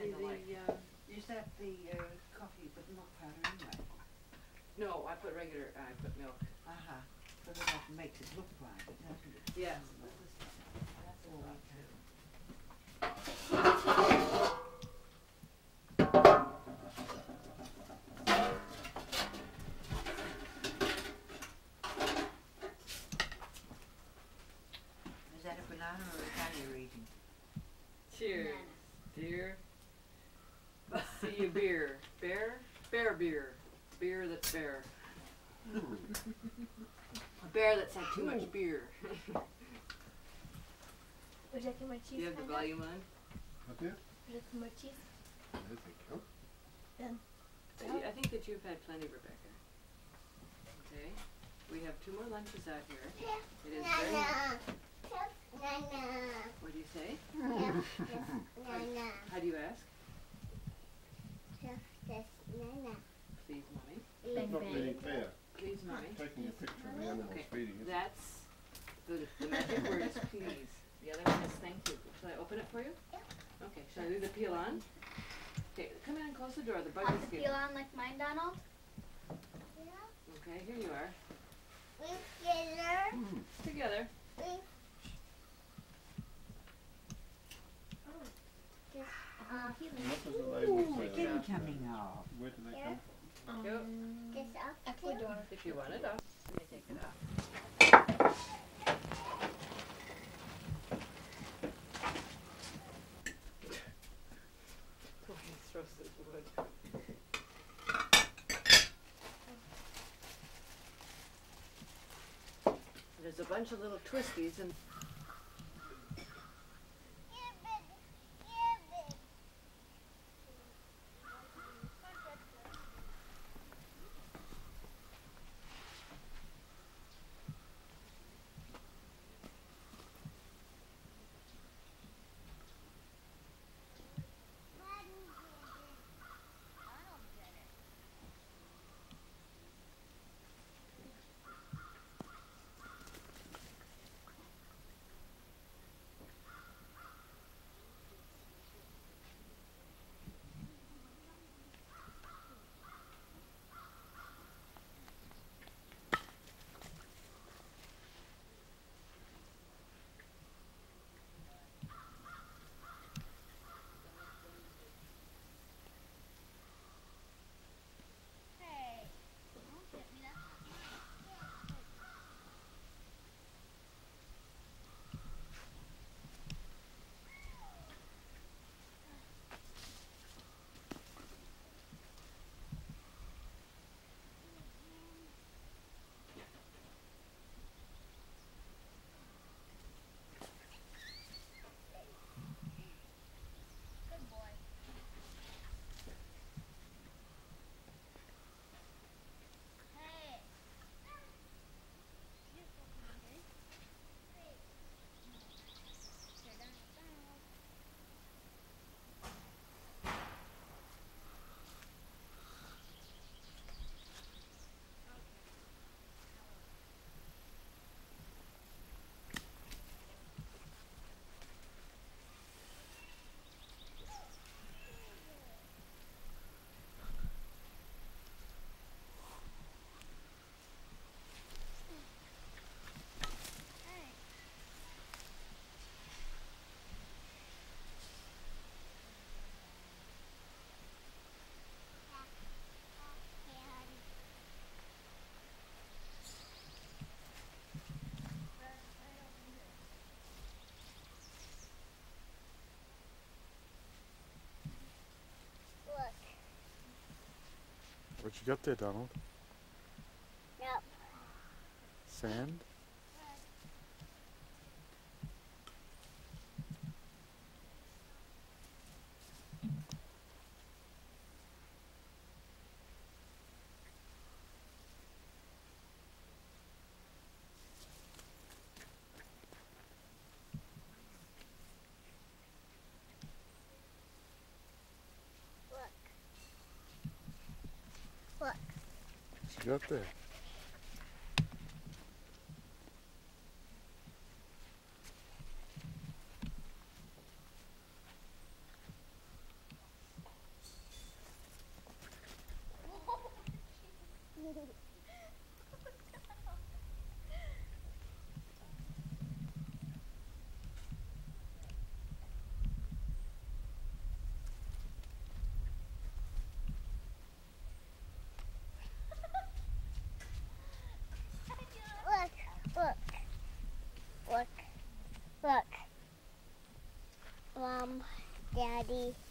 and the like. uh, Is that the uh, coffee with milk powder anyway? No, I put regular, I put milk. Uh-huh. But that makes it look private, doesn't it? Yes. That's all I can. Is that a banana or a cat you're eating? Cheers, dear. Let's see you beer. Bear? Bear beer. Beer that's bear. Hmm. A bear that's had too much beer. Would you like more cheese? you have the volume on? What there? Would you like more cheese? I think so. I think that you've had plenty, Rebecca. Okay. We have two more lunches out here. It is very. What do you say? How do you ask? Please, mommy. Not bang. being fair. Please, mommy. Taking a picture of the animals Okay. feeding it. That's the, the magic word is please. The other one is thank you. Shall I open it for you? Okay. Shall I leave the peel on? Okay. Come in and close the door. The bug Have is the getting. peel on like mine, Donald? Yeah. Okay. Here you are. Mm. Together. Uh, And what does the label Ooh, say? skin about that? coming off. Where do they come um, Yep. Ecuador. If you want it off, let take it off. Boy, he's roasted wood. There's a bunch of little twisties and What you got there, Donald? Yep. Sand? What you got there? Mom, Daddy,